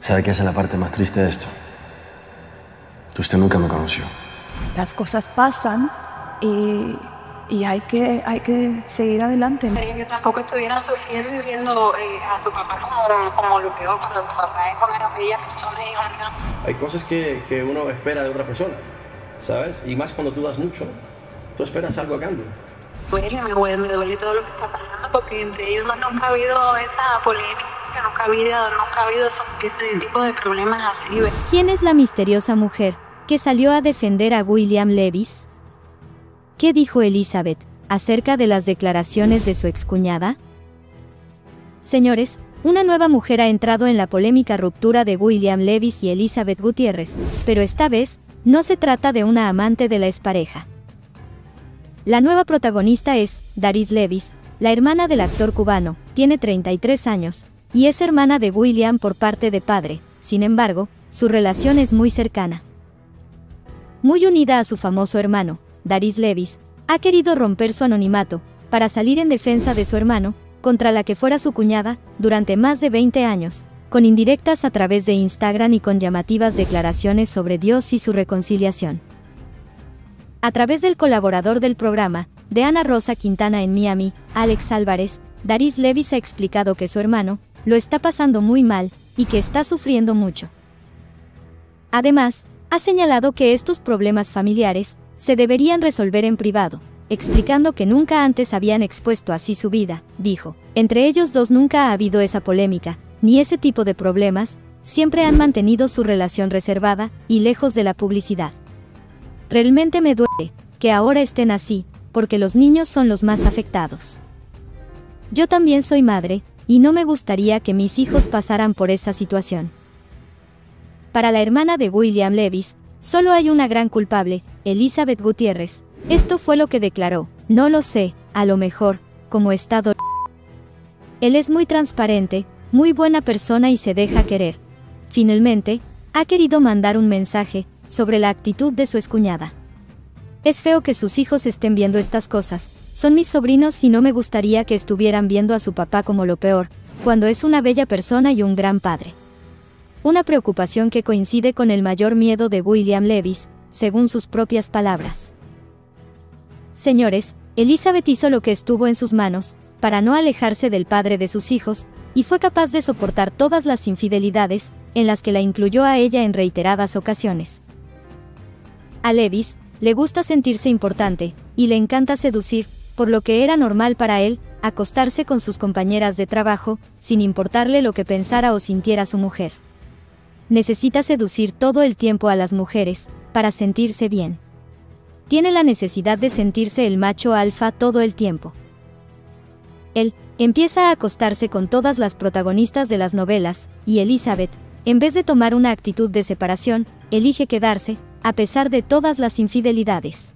¿Sabe qué es la parte más triste de esto? Que usted nunca me conoció. Las cosas pasan y, y hay, que, hay que seguir adelante. que tampoco estuviera sufriendo y viendo eh, a su papá como, como lo peor, cuando su papá es con aquella persona y Hay cosas que, que uno espera de otra persona, ¿sabes? Y más cuando tú das mucho, tú esperas algo a cambio. Duele, me duele, me duele todo lo que está pasando porque entre ellos nunca ha habido esa polémica, habido, nunca ese tipo de problemas así. ¿Quién es la misteriosa mujer que salió a defender a William Levis? ¿Qué dijo Elizabeth acerca de las declaraciones de su excuñada? Señores, una nueva mujer ha entrado en la polémica ruptura de William Levis y Elizabeth Gutiérrez, pero esta vez, no se trata de una amante de la expareja. La nueva protagonista es Daris Levis, la hermana del actor cubano, tiene 33 años, y es hermana de William por parte de padre, sin embargo, su relación es muy cercana. Muy unida a su famoso hermano, Daris Levis, ha querido romper su anonimato, para salir en defensa de su hermano, contra la que fuera su cuñada, durante más de 20 años, con indirectas a través de Instagram y con llamativas declaraciones sobre Dios y su reconciliación. A través del colaborador del programa, de Ana Rosa Quintana en Miami, Alex Álvarez, Daris Levis ha explicado que su hermano, lo está pasando muy mal, y que está sufriendo mucho. Además, ha señalado que estos problemas familiares, se deberían resolver en privado, explicando que nunca antes habían expuesto así su vida, dijo. Entre ellos dos nunca ha habido esa polémica, ni ese tipo de problemas, siempre han mantenido su relación reservada, y lejos de la publicidad. Realmente me duele que ahora estén así, porque los niños son los más afectados. Yo también soy madre, y no me gustaría que mis hijos pasaran por esa situación. Para la hermana de William Levis, solo hay una gran culpable, Elizabeth Gutiérrez. Esto fue lo que declaró. No lo sé, a lo mejor, como estado. Él es muy transparente, muy buena persona y se deja querer. Finalmente, ha querido mandar un mensaje, sobre la actitud de su escuñada. Es feo que sus hijos estén viendo estas cosas, son mis sobrinos y no me gustaría que estuvieran viendo a su papá como lo peor, cuando es una bella persona y un gran padre. Una preocupación que coincide con el mayor miedo de William Levis, según sus propias palabras. Señores, Elizabeth hizo lo que estuvo en sus manos, para no alejarse del padre de sus hijos, y fue capaz de soportar todas las infidelidades, en las que la incluyó a ella en reiteradas ocasiones. A Levis, le gusta sentirse importante, y le encanta seducir, por lo que era normal para él, acostarse con sus compañeras de trabajo, sin importarle lo que pensara o sintiera su mujer. Necesita seducir todo el tiempo a las mujeres, para sentirse bien. Tiene la necesidad de sentirse el macho alfa todo el tiempo. Él, empieza a acostarse con todas las protagonistas de las novelas, y Elizabeth, en vez de tomar una actitud de separación, elige quedarse, a pesar de todas las infidelidades.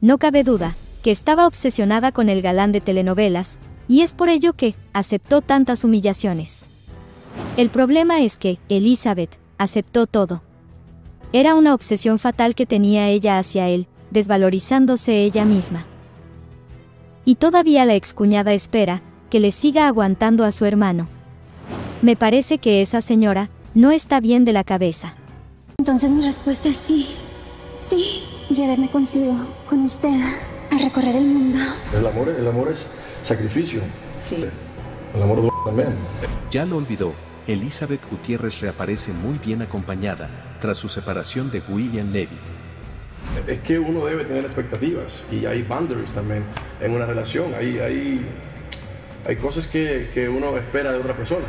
No cabe duda, que estaba obsesionada con el galán de telenovelas, y es por ello que aceptó tantas humillaciones. El problema es que Elizabeth aceptó todo. Era una obsesión fatal que tenía ella hacia él, desvalorizándose ella misma. Y todavía la excuñada espera que le siga aguantando a su hermano. Me parece que esa señora no está bien de la cabeza. Entonces mi respuesta es sí. Sí, lléveme consigo, con usted, a recorrer el mundo. El amor, el amor es sacrificio. Sí. El amor también. Ya lo olvidó. Elizabeth Gutiérrez reaparece muy bien acompañada, tras su separación de William Levy. Es que uno debe tener expectativas y hay boundaries también en una relación. Hay, hay, hay cosas que, que uno espera de otra persona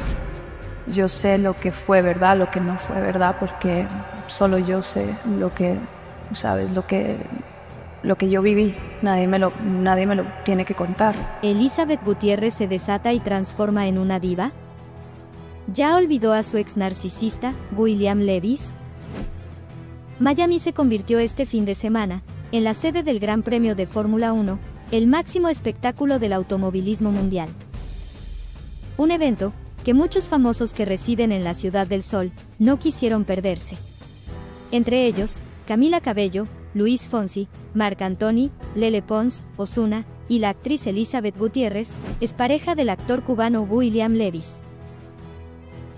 yo sé lo que fue verdad, lo que no fue verdad, porque solo yo sé lo que, sabes, lo que, lo que yo viví. Nadie me lo, nadie me lo tiene que contar. Elizabeth Gutiérrez se desata y transforma en una diva. ¿Ya olvidó a su ex narcisista, William Levis? Miami se convirtió este fin de semana en la sede del Gran Premio de Fórmula 1, el máximo espectáculo del automovilismo mundial. Un evento que muchos famosos que residen en la Ciudad del Sol no quisieron perderse. Entre ellos, Camila Cabello, Luis Fonsi, Marc Antoni, Lele Pons, Osuna, y la actriz Elizabeth Gutiérrez, es pareja del actor cubano William Levis.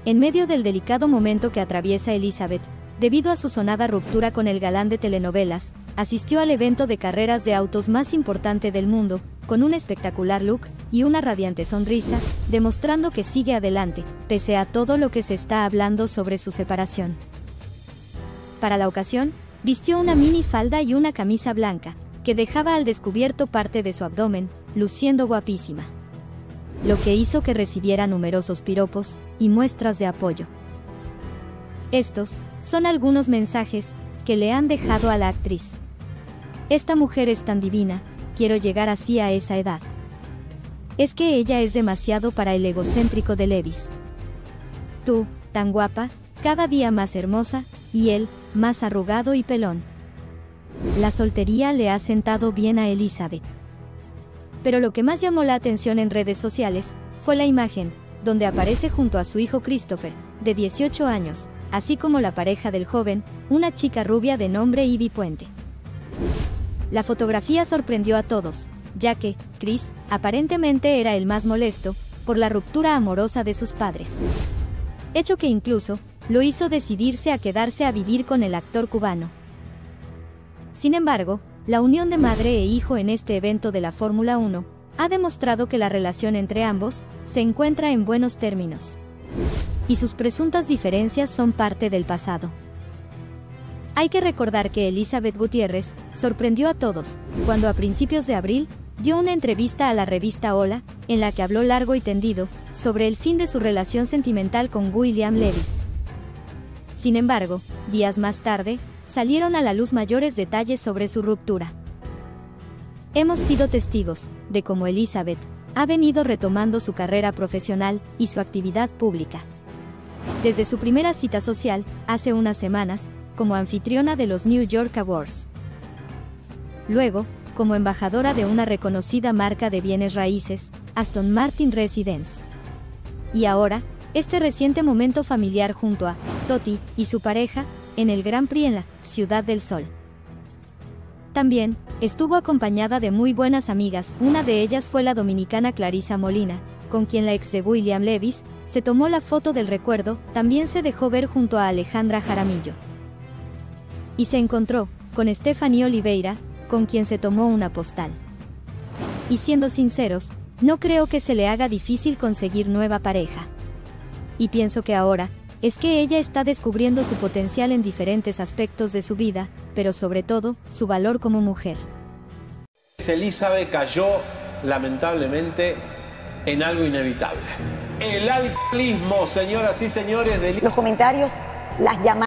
En medio del delicado momento que atraviesa Elizabeth, debido a su sonada ruptura con el galán de telenovelas, asistió al evento de carreras de autos más importante del mundo, con un espectacular look y una radiante sonrisa, demostrando que sigue adelante, pese a todo lo que se está hablando sobre su separación. Para la ocasión, vistió una mini falda y una camisa blanca, que dejaba al descubierto parte de su abdomen, luciendo guapísima. Lo que hizo que recibiera numerosos piropos y muestras de apoyo. Estos son algunos mensajes que le han dejado a la actriz. Esta mujer es tan divina, quiero llegar así a esa edad. Es que ella es demasiado para el egocéntrico de Levis. Tú, tan guapa, cada día más hermosa, y él, más arrugado y pelón. La soltería le ha sentado bien a Elizabeth. Pero lo que más llamó la atención en redes sociales fue la imagen, donde aparece junto a su hijo Christopher, de 18 años, así como la pareja del joven, una chica rubia de nombre Ivy Puente. La fotografía sorprendió a todos, ya que, Chris, aparentemente era el más molesto, por la ruptura amorosa de sus padres. Hecho que incluso, lo hizo decidirse a quedarse a vivir con el actor cubano. Sin embargo, la unión de madre e hijo en este evento de la Fórmula 1 ha demostrado que la relación entre ambos se encuentra en buenos términos. Y sus presuntas diferencias son parte del pasado. Hay que recordar que Elizabeth Gutiérrez sorprendió a todos cuando a principios de abril dio una entrevista a la revista Hola, en la que habló largo y tendido sobre el fin de su relación sentimental con William Levis. Sin embargo, días más tarde, salieron a la luz mayores detalles sobre su ruptura. Hemos sido testigos de cómo Elizabeth ha venido retomando su carrera profesional y su actividad pública. Desde su primera cita social, hace unas semanas, como anfitriona de los New York Awards. Luego, como embajadora de una reconocida marca de bienes raíces, Aston Martin Residence. Y ahora, este reciente momento familiar junto a Toti y su pareja, en el Grand Prix en la Ciudad del Sol. También, estuvo acompañada de muy buenas amigas, una de ellas fue la dominicana Clarisa Molina, con quien la ex de William Levis, se tomó la foto del recuerdo, también se dejó ver junto a Alejandra Jaramillo y se encontró con Stephanie Oliveira, con quien se tomó una postal. Y siendo sinceros, no creo que se le haga difícil conseguir nueva pareja. Y pienso que ahora, es que ella está descubriendo su potencial en diferentes aspectos de su vida, pero sobre todo, su valor como mujer. Elizabeth cayó, lamentablemente, en algo inevitable. El alcoholismo, señoras y señores, Los comentarios, las llamadas...